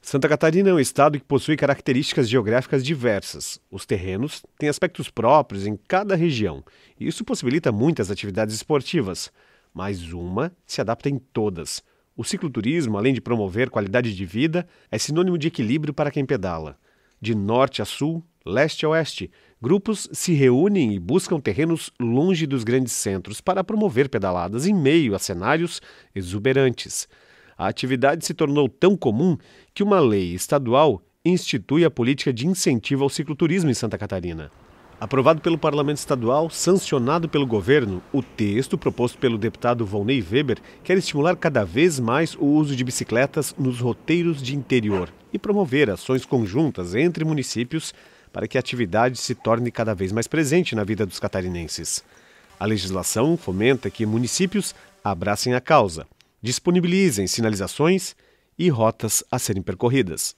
Santa Catarina é um estado que possui características geográficas diversas. Os terrenos têm aspectos próprios em cada região, e isso possibilita muitas atividades esportivas, mas uma se adapta em todas. O cicloturismo, além de promover qualidade de vida, é sinônimo de equilíbrio para quem pedala. De norte a sul, leste a oeste, grupos se reúnem e buscam terrenos longe dos grandes centros para promover pedaladas em meio a cenários exuberantes a atividade se tornou tão comum que uma lei estadual institui a política de incentivo ao cicloturismo em Santa Catarina. Aprovado pelo Parlamento Estadual, sancionado pelo governo, o texto proposto pelo deputado Volney Weber quer estimular cada vez mais o uso de bicicletas nos roteiros de interior e promover ações conjuntas entre municípios para que a atividade se torne cada vez mais presente na vida dos catarinenses. A legislação fomenta que municípios abracem a causa disponibilizem sinalizações e rotas a serem percorridas.